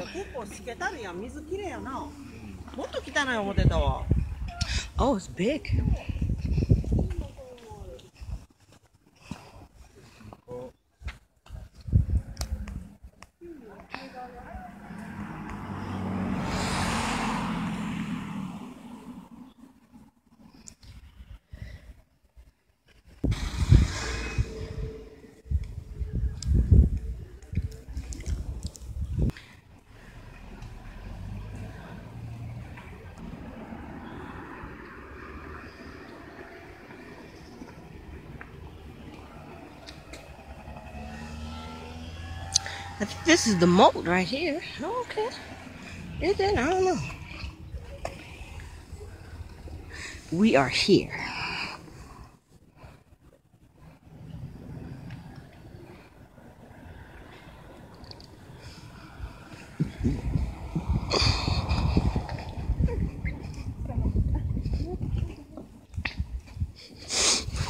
や結構しけたるやん。水きれいやな。もっと汚い思ってたわ。Oh, it's big. I think this is the moat right here. Okay. Is it? I don't know. We are here.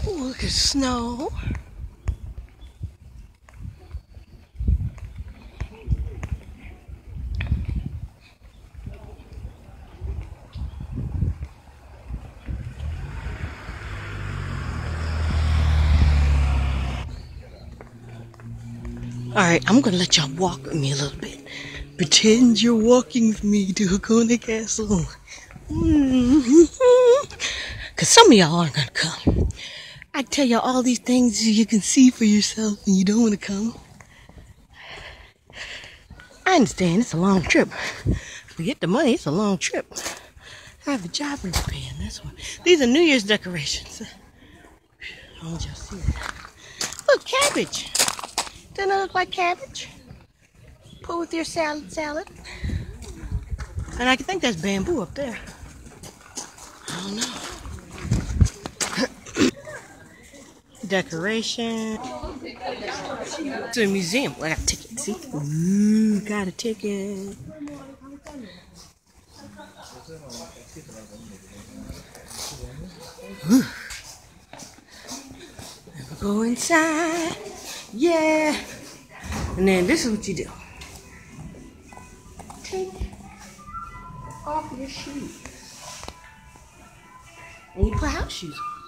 Ooh, look at snow. All right, I'm gonna let y'all walk with me a little bit. Pretend you're walking with me to Hikone Castle. Cause some of y'all aren't gonna come. I tell y'all all these things you can see for yourself and you don't wanna come. I understand it's a long trip. Forget the money, it's a long trip. I have a job be paying, that's why. These are New Year's decorations. I want y'all see that. Look, cabbage. Doesn't it look like cabbage? Put with your salad salad. And I can think that's bamboo up there. I don't know. Decoration. To a museum. I got a ticket, see? Ooh, got a ticket. Go inside. Yeah. And then this is what you do. Take off your shoes. And you put house shoes on.